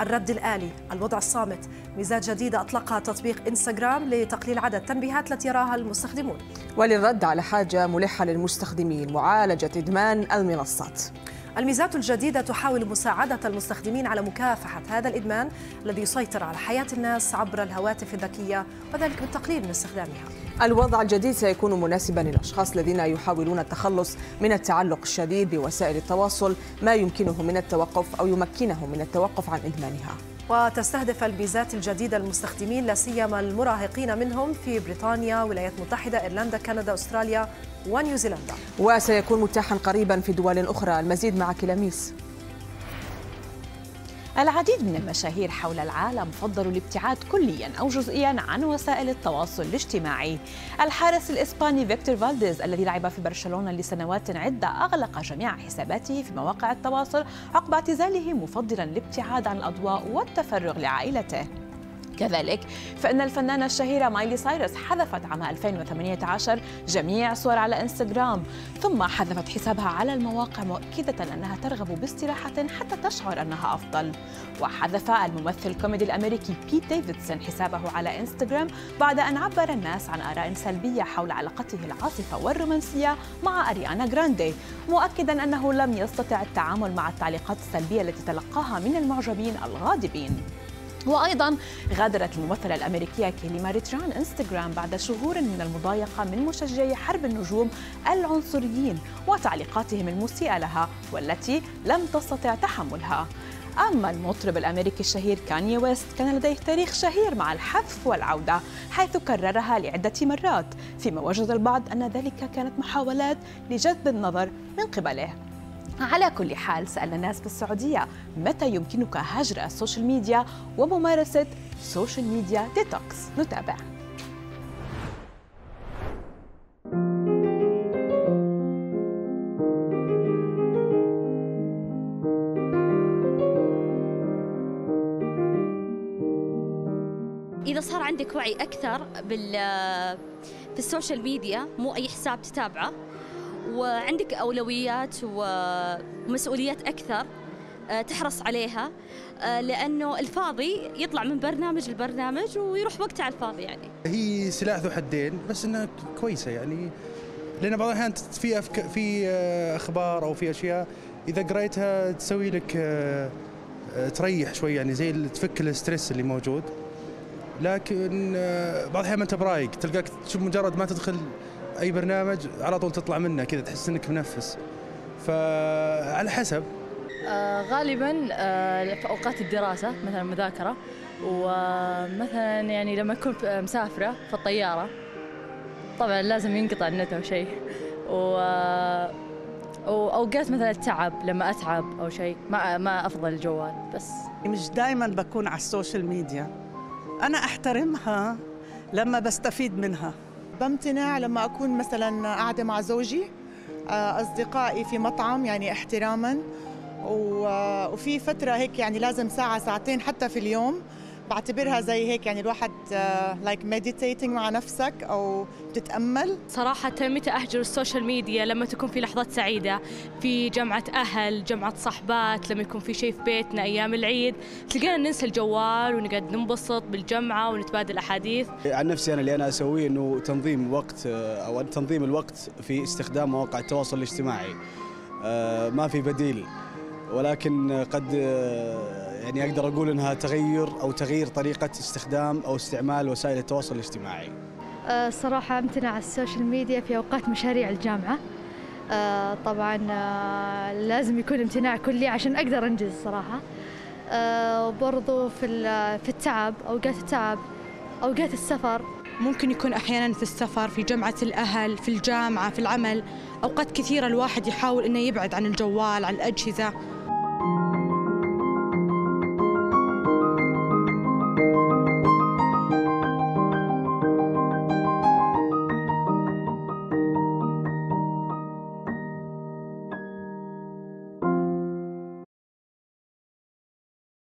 الرد الآلي. الوضع الصامت. ميزات جديدة أطلقها تطبيق إنستغرام لتقليل عدد التنبيهات التي يراها المستخدمون. وللرد على حاجة ملحة للمستخدمين معالجة إدمان المنصات. الميزات الجديدة تحاول مساعدة المستخدمين على مكافحة هذا الإدمان الذي يسيطر على حياة الناس عبر الهواتف الذكية وذلك بالتقليل من استخدامها. الوضع الجديد سيكون مناسبا للأشخاص الذين يحاولون التخلص من التعلق الشديد بوسائل التواصل ما يمكنهم من التوقف أو يمكنهم من التوقف عن إدمانها. وتستهدف الميزات الجديدة المستخدمين لا سيما المراهقين منهم في بريطانيا الولايات المتحدة إيرلندا كندا أستراليا ونيوزيلندا. وسيكون متاحا قريبا في دول أخرى. المزيد مع كلاميس. العديد من المشاهير حول العالم فضلوا الابتعاد كليا أو جزئيا عن وسائل التواصل الاجتماعي. الحارس الإسباني فيكتور فالديز الذي لعب في برشلونة لسنوات عدة أغلق جميع حساباته في مواقع التواصل عقب اعتزاله مفضلا الابتعاد عن الأضواء والتفرغ لعائلته. كذلك. فإن الفنانة الشهيرة مايلي سايرس حذفت عام 2018 جميع صور على إنستغرام ثم حذفت حسابها على المواقع مؤكدة أنها ترغب باستراحة حتى تشعر أنها أفضل. وحذف الممثل الكوميدي الأمريكي بيت ديفيدسون حسابه على إنستغرام بعد أن عبر الناس عن آراء سلبية حول علاقته العاطفية والرومانسية مع أريانا جراندي مؤكدا أنه لم يستطع التعامل مع التعليقات السلبية التي تلقاها من المعجبين الغاضبين. وأيضا غادرت الممثلة الأمريكية كيلي ماري تران إنستغرام بعد شهور من المضايقة من مشجعي حرب النجوم العنصريين وتعليقاتهم المسيئة لها والتي لم تستطع تحملها. أما المطرب الأمريكي الشهير كاني ويست كان لديه تاريخ شهير مع الحذف والعودة حيث كررها لعدة مرات فيما وجد البعض أن ذلك كانت محاولات لجذب النظر من قبله. على كل حال سألنا الناس في السعودية متى يمكنك هجر ال social media وممارسة social media detox؟ نتابع. إذا صار عندك وعي أكثر بال في ال social media مو أي حساب تتابعه وعندك أولويات ومسؤوليات أكثر آه، تحرص عليها آه، لأنه الفاضي يطلع من برنامج لبرنامج ويروح وقته على الفاضي يعني هي سلاح ذو حدين بس إنها كويسة يعني لأن بعض الأحيان في. في آه، أخبار أو في أشياء إذا قريتها تسوي لك تريح شوي يعني زي تفك الستريس اللي موجود لكن بعض الأحيان ما أنت برايق تلقاك مجرد ما تدخل أي برنامج على طول تطلع منه كذا تحس إنك منفس. فعلى حسب. آه غالبا آه في أوقات الدراسة مثلا مذاكرة ومثلا يعني لما أكون مسافرة في الطيارة طبعا لازم ينقطع النت أو شيء. و واوقات مثلا التعب لما أتعب أو شيء ما ما أفضل الجوال بس. مش دائما بكون على ال social media. أنا أحترمها لما بستفيد منها. بمتنع لما أكون مثلا قاعدة مع زوجي آه، أصدقائي في مطعم يعني احتراما. وفي فترة هيك يعني لازم ساعة ساعتين حتى في اليوم. بعتبرها زي هيك يعني الواحد like uh, meditating مع نفسك أو بتتامل صراحة متى أهجر ال social media؟ لما تكون في لحظات سعيدة في جمعة أهل جمعة صحبات لما يكون في شيء في بيتنا أيام العيد تلقينا ننسى الجوال ونقعد ننبسط بالجمعة ونتبادل أحاديث. عن نفسي أنا اللي أنا أسويه إنه تنظيم وقت أو تنظيم الوقت في استخدام مواقع التواصل الاجتماعي. آه، ما في بديل ولكن قد يعني أقدر أقول إنها تغير أو تغيير طريقة استخدام أو استعمال وسائل التواصل الاجتماعي. أه، صراحة أمتنع ال social media في أوقات مشاريع الجامعة. أه، طبعا أه، لازم يكون امتناع كلي عشان أقدر أنجز صراحة. وبرضو في في التعب أوقات التعب أوقات السفر ممكن يكون أحيانا في السفر في جمعة الأهل في الجامعة في العمل أوقات كثيرة الواحد يحاول إنه يبعد عن الجوال عن الأجهزة